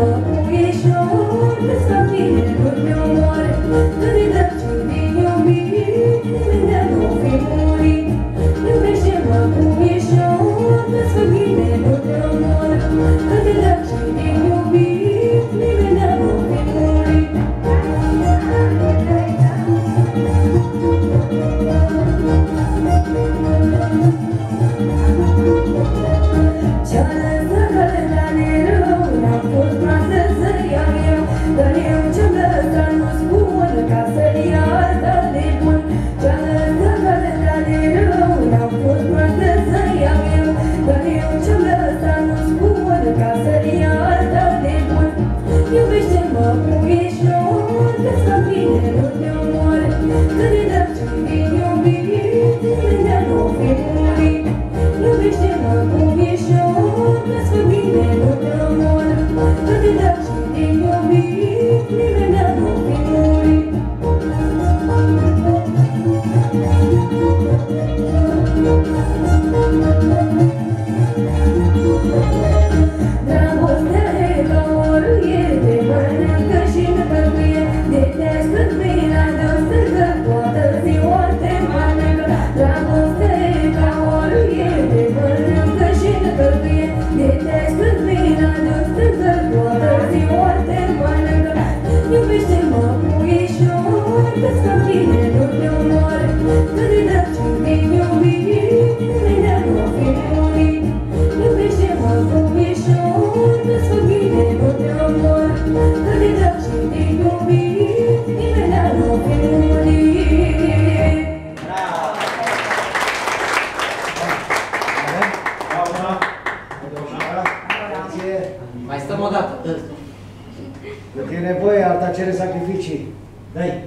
love. Dăm o dată. Cât e nevoie, alta cere sacrificii. Dai!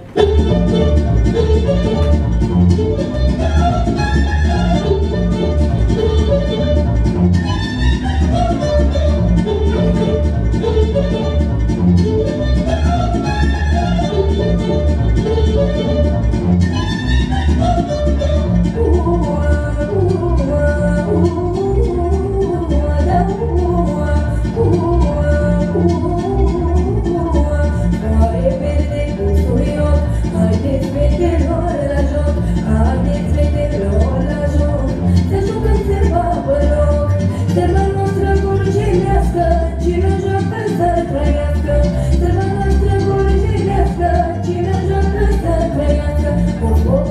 Before